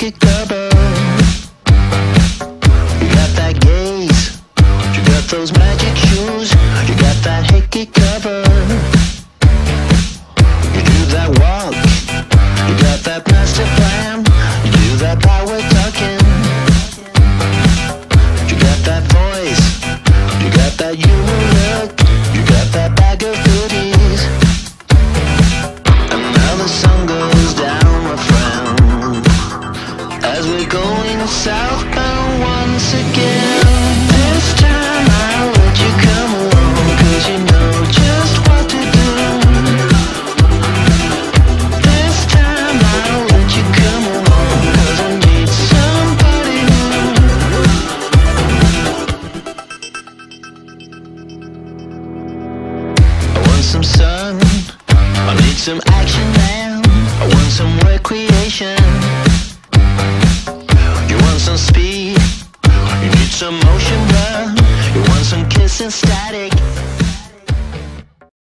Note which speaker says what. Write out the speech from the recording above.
Speaker 1: que acaba going southbound once again. This time I'll let you come along. Cause you know just what to do. This time I'll let you come along. Cause I need somebody new. I want some sun. I need some action some motion, bruh. You want some kissing static.